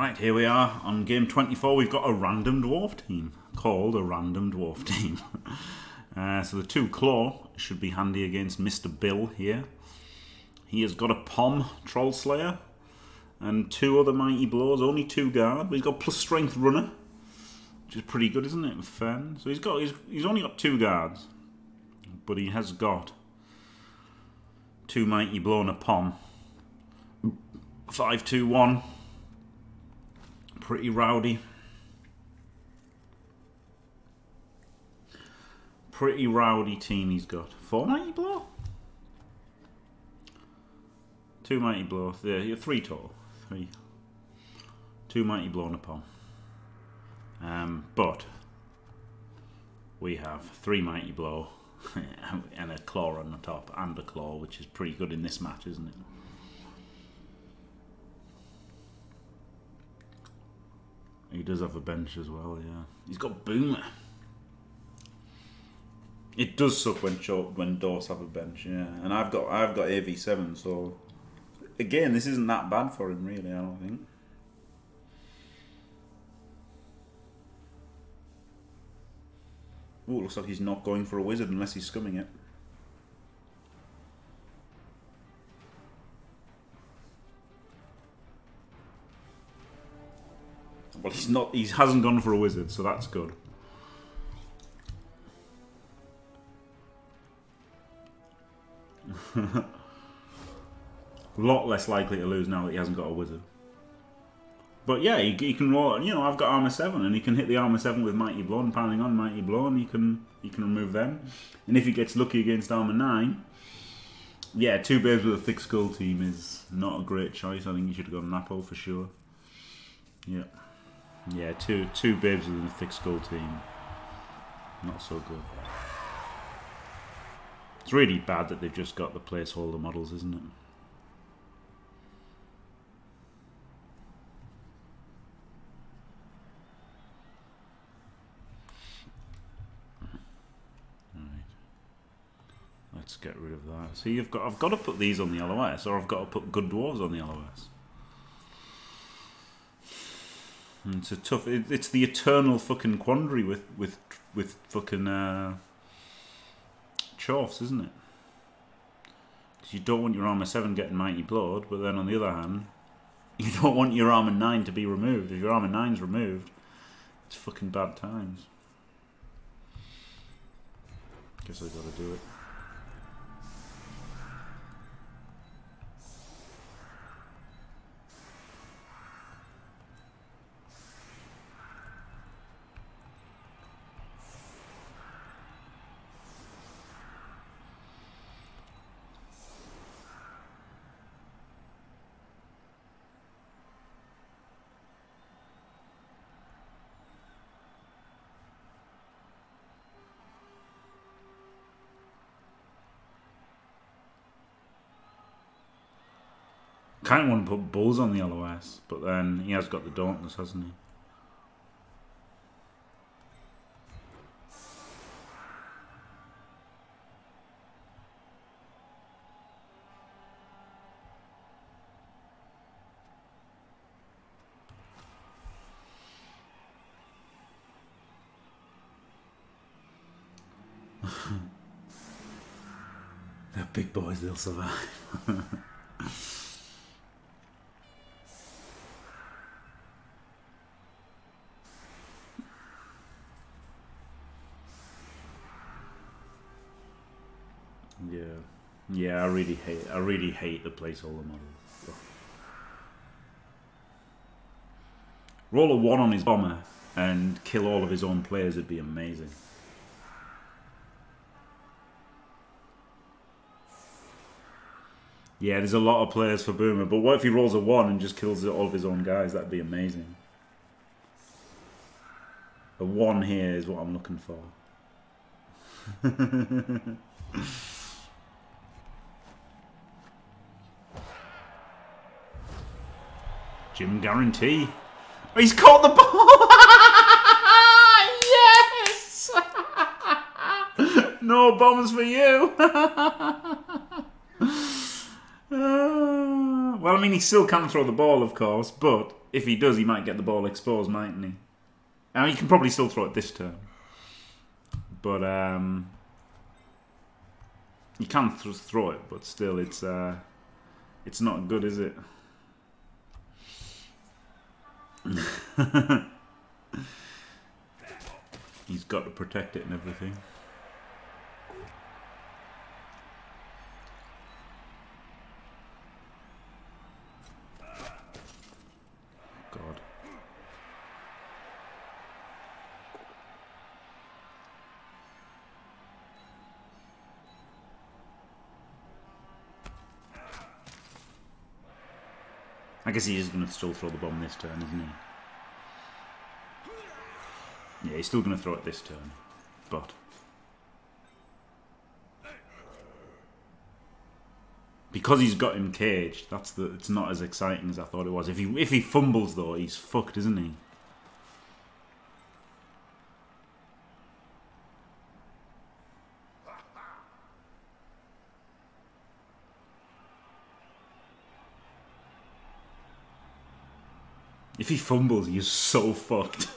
Right, here we are on game 24. We've got a random dwarf team called a random dwarf team. uh, so the two claw should be handy against Mr. Bill here. He has got a Pom Troll Slayer and two other mighty blows, only two guard. But he's got plus strength runner, which is pretty good, isn't it? With Fen. So he's got he's, he's only got two guards, but he has got two mighty blow and a Pom. Five, two, one. Pretty rowdy. Pretty rowdy team he's got. Four mighty blow. Two mighty blow. There, yeah, three total. Three. Two mighty blow palm. Um, but we have three mighty blow and a claw on the top and a claw, which is pretty good in this match, isn't it? He does have a bench as well, yeah. He's got Boomer. It does suck when when Dorse have a bench, yeah. And I've got I've got AV7, so again, this isn't that bad for him, really. I don't think. Oh, looks like he's not going for a wizard unless he's scumming it. He's not. He hasn't gone for a wizard, so that's good. a lot less likely to lose now that he hasn't got a wizard. But yeah, he, he, can roll. You know, I've got armor seven, and he can hit the armor seven with mighty blow and pounding on mighty blow, and he can he can remove them. And if he gets lucky against armor nine, yeah, two babes with a thick skull team is not a great choice. I think you should have gone Napo for sure. Yeah, yeah, two two babes with a thick skull team, not so good. It's really bad that they've just got the placeholder models, isn't it? Let's get rid of that. See, you've got I've got to put these on the LOS, or I've got to put good dwarves on the LOS. It's a tough. It, it's the eternal fucking quandary with with with fucking uh, Chorfs, isn't it? Because you don't want your armor seven getting mighty blowed, but then on the other hand, you don't want your armor nine to be removed. If your armor nine's removed, it's fucking bad times. Guess I got to do it. Kind of want to put Bulls on the LOS, but then he has got the Dauntless, hasn't he? They're big boys, they'll survive. Yeah, I really hate. I really hate the placeholder models. Roll a one on his bomber and kill all of his own players would be amazing. Yeah, there's a lot of players for Boomer, but what if he rolls a one and just kills all of his own guys? That'd be amazing. A one here is what I'm looking for. jimmGUARANTEE. He's caught the ball! yes! no bombs for you! uh, well, I mean, he still can throw the ball, of course, but if he does, he might get the ball exposed, mightn't he? Now he can probably still throw it this turn, but um, you can th throw it, but still, it's uh, it's not good, is it? He's got to protect it and everything. God. I guess he is going to still throw the bomb this turn, isn't he? Yeah, he's still going to throw it this turn, but... Because he's got him caged, that's the. It's not as exciting as I thought it was. If he if he fumbles though, he's fucked, isn't he? He fumbles, he's so fucked.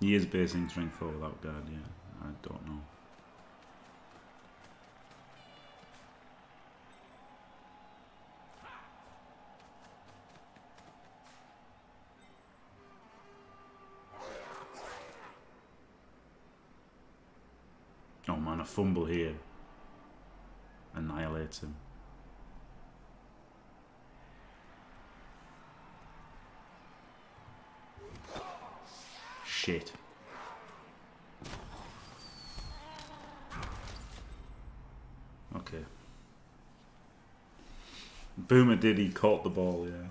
he is basing strength for without guard, yeah. I don't know. Fumble here annihilates him. Shit. Okay. Boomer did, he caught the ball, yeah.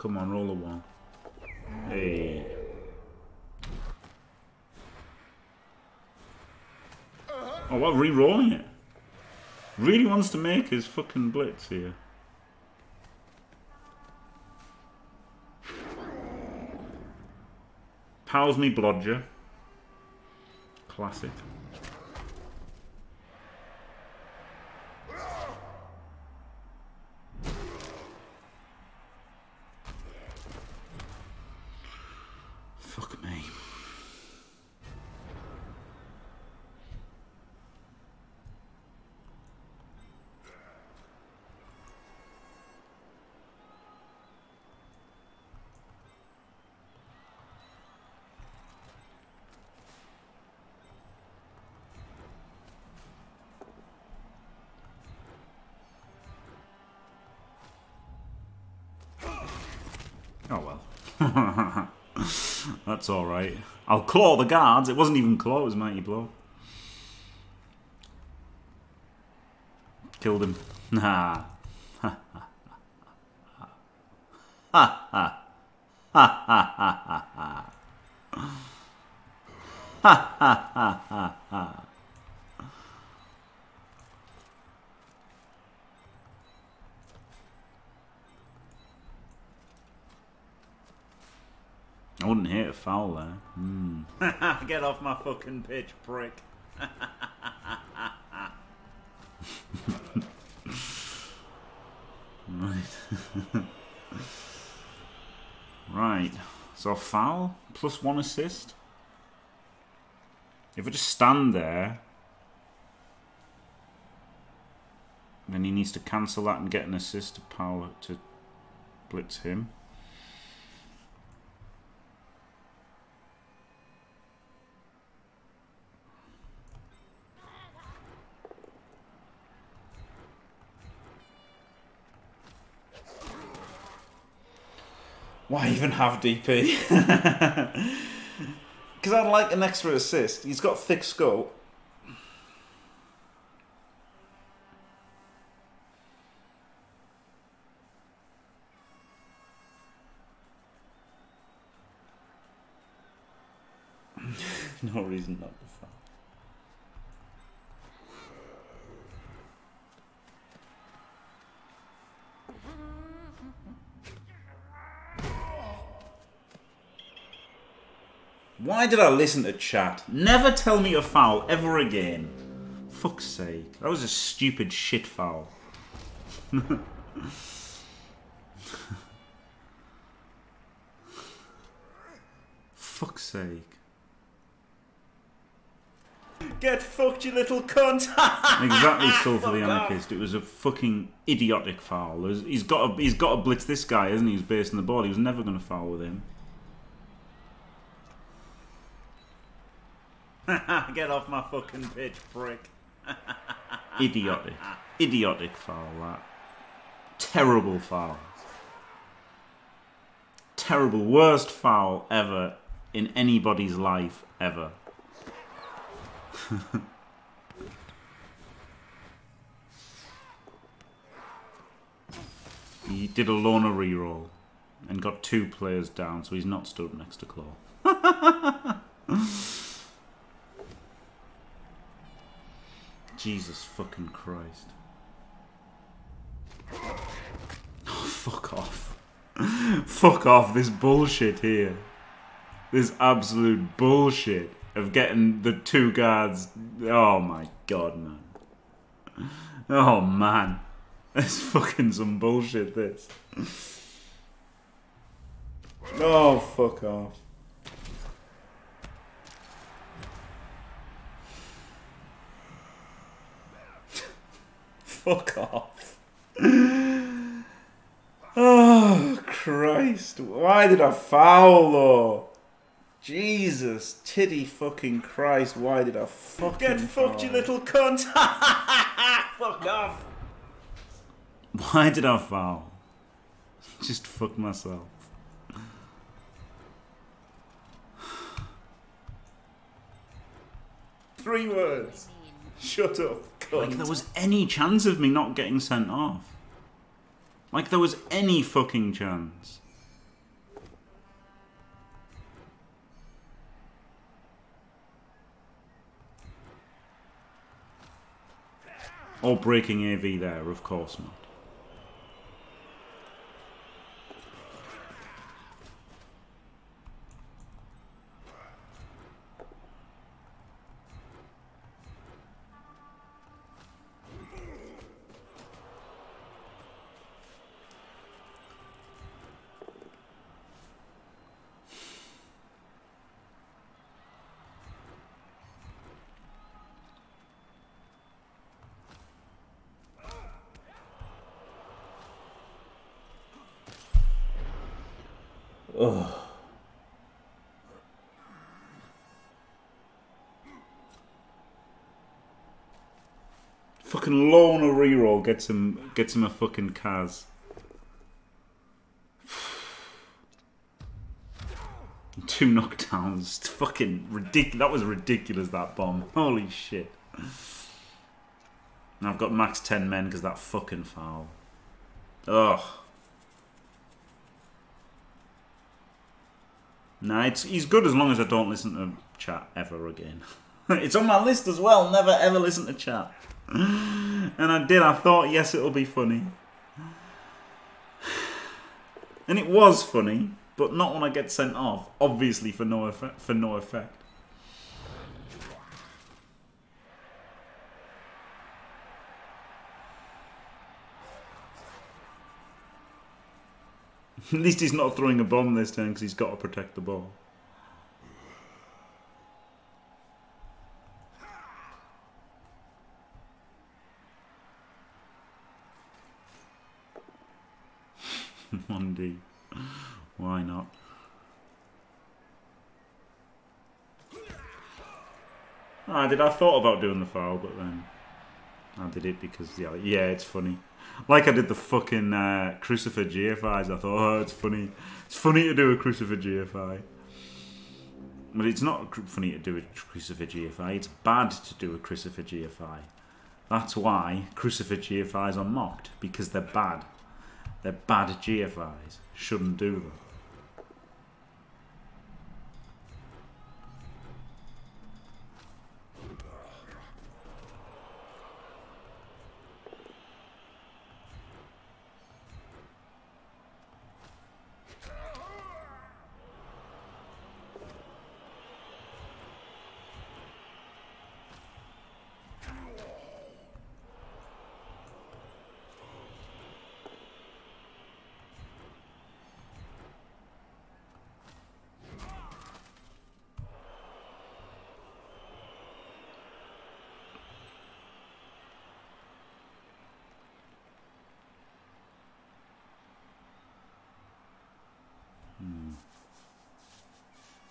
Come on, roll a one. Hey. Oh, what? Re-rolling it? Really wants to make his fucking blitz here. Powers me blodger. Classic. That's alright. I'll claw the guards. It wasn't even claw, it was mighty blow. Killed him. Ha. Ha ha ha ha. Ha ha ha ha ha. Ha ha ha ha I wouldn't hit a foul there. Hmm. Get off my fucking pitch, prick. right. right. So foul plus one assist. If I just stand there, then he needs to cancel that and get an assist to power to blitz him. Why even have DP? Because I'd like an extra assist. He's got thick skull. no reason not to fight. Why did I listen to chat? Never tell me a foul ever again. Fuck's sake. That was a stupid shit foul. Fuck's sake. Get fucked, you little cunt! exactly so for the anarchist. It was a fucking idiotic foul. He's got to, he's got to blitz this guy, isn't he? He's basing the ball. He was never going to foul with him. Get off my fucking pitch, prick. Idiotic. Idiotic foul, that. Terrible foul. Terrible. Worst foul ever in anybody's life, ever. he did a loner reroll and got two players down, so he's not stood next to Claw. Jesus fucking Christ. Oh, fuck off. fuck off this bullshit here. This absolute bullshit of getting the two guards. Oh my god, man. Oh man. It's fucking some bullshit, this. Oh, fuck off. Fuck off. Oh, Christ. Why did I foul, though? Jesus, titty fucking Christ, why did I fucking Get fucked, you little cunt! Fuck off! Why did I foul? Just fuck myself. Three words. Shut up. Like there was any chance of me not getting sent off. Like there was any fucking chance. Or breaking AV there, of course not. Ugh. Fucking loner reroll gets him gets him a fucking cas. Two knockdowns. Fucking ridiculous. That was ridiculous, that bomb. Holy shit. And I've got max 10 men because that fucking foul. Ugh. Nah, it's, he's good as long as I don't listen to chat ever again. it's on my list as well, never ever listen to chat. and I did, I thought, yes, it'll be funny. And it was funny, but not when I get sent off, obviously for no effect. For no effect. At least he's not throwing a bomb this turn because he's got to protect the ball. Monday. Why not? Ah, I did. I thought about doing the foul, but then I did it because yeah, yeah, it's funny. Like I did the fucking uh, Crucifer GFIs. I thought, oh, it's funny. It's funny to do a Crucifer GFI. But it's not funny to do a Crucifer GFI. It's bad to do a Crucifer GFI. That's why Crucifer GFIs are mocked. Because they're bad. They're bad GFIs. Shouldn't do them.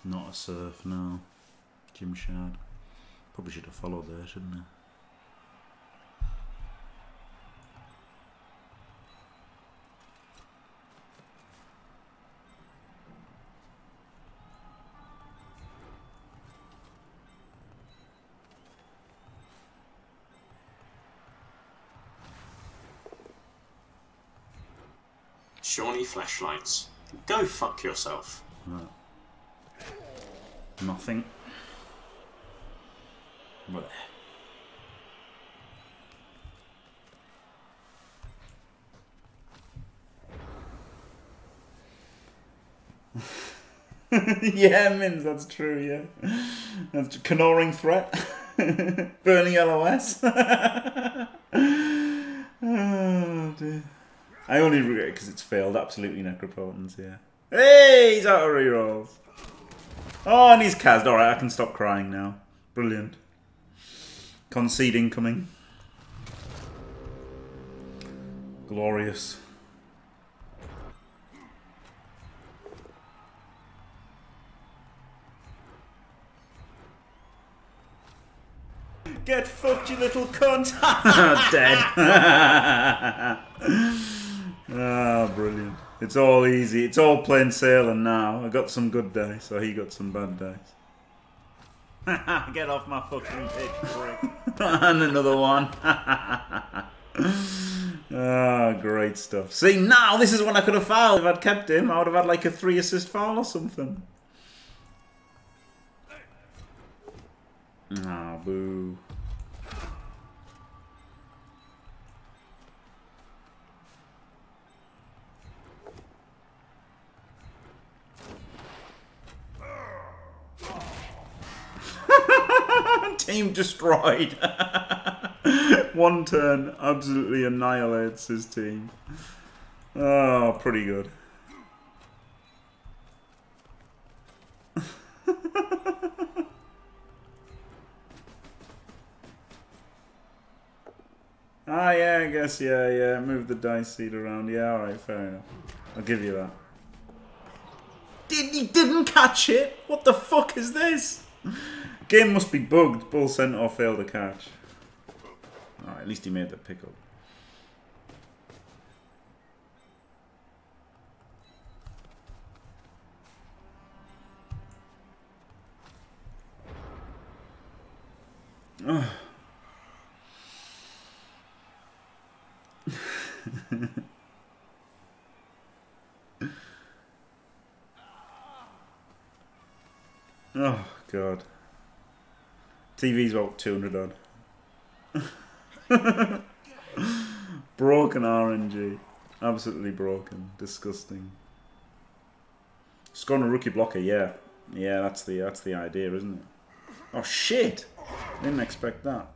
Not a surf, no. Jim Shard. Probably should have followed there, shouldn't I? Shawnee flashlights. Go fuck yourself. Nothing. Blech. yeah, Mins, that's true, yeah. That's Canoring threat. Burning LOS. oh, dear. I only regret it because it's failed. Absolutely necropotence, yeah. Hey, he's out of rerolls. Oh, and he's cast. Alright, I can stop crying now. Brilliant. Conceding coming. Glorious. Get fucked, you little cunt! Dead. Ah, brilliant. It's all easy. It's all plain sailing now. I got some good dice, so he got some bad dice. Get off my fucking pitch, prick. and another one. Ah, great stuff. See, now this is when I could have fouled. If I'd kept him, I would have had like a three assist foul or something. Ah, boo. Team destroyed. One turn absolutely annihilates his team. Oh, pretty good. ah, yeah, I guess, yeah, yeah. Move the dice seat around. Yeah, alright, fair enough. I'll give you that. Did, he didn't catch it? What the fuck is this? Game must be bugged. Bull Centaur failed to catch. Alright, at least he made the pickup. Ugh. oh god. TV's about 200 on. broken RNG. Absolutely broken. Disgusting. Scoring a rookie blocker, yeah. Yeah, that's the that's the idea, isn't it? Oh shit! Didn't expect that.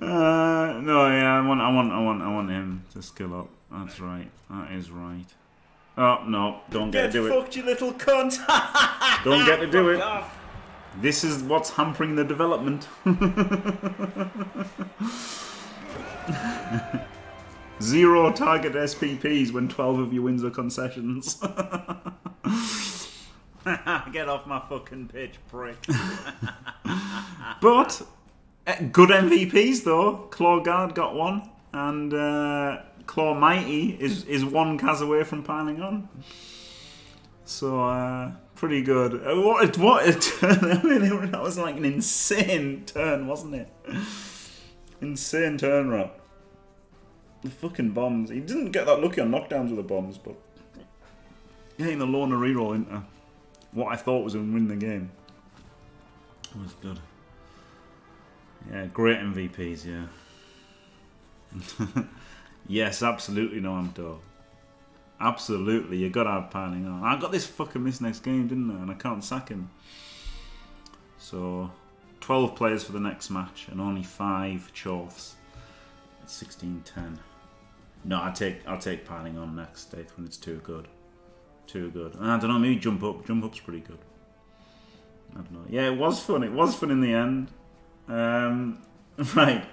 Uh, no, yeah, I want, I want, I want, I want him to skill up. That's right. That is right. Oh no! Don't get, Get to do it. fucked, you little cunt! Don't get to do it. Off. This is what's hampering the development. Zero target SPPs when 12 of your wins are concessions. Get off my fucking pitch, prick. but uh, good MVPs though. Claw Guard got one, and uh, Claw Mighty is is one cas away from piling on. So uh, pretty good. Uh, What a- what a turn! I mean, that was like an insane turn, wasn't it? Insane turn run. The fucking bombs. He didn't get that lucky on knockdowns with the bombs, but getting the loner reroll into what I thought was going to win the game was good. Yeah, great MVPs, yeah. yes, absolutely no I'm dog. Absolutely, you gotta have piling on. I got this fucking this next game, didn't I? And I can't sack him. So, 12 players for the next match and only 5 chorfs. It's 16-10. No, I take I'll take piling on next day when it's too good. Too good. I don't know, maybe jump up. Jump up's pretty good. I don't know. Yeah, it was fun. It was fun in the end. Um, Right.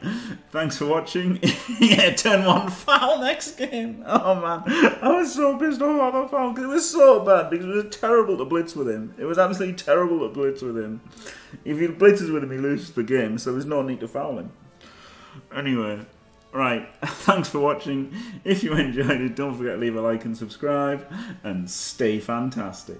Thanks for watching. yeah, turn one foul next game. Oh man, I was so pissed off about the foul because it was so bad because it was terrible to blitz with him. It was absolutely terrible to blitz with him. If he blitzes with him, he loses the game. So there's no need to foul him. Anyway, right. Thanks for watching. If you enjoyed it, don't forget to leave a like and subscribe, and stay fantastic.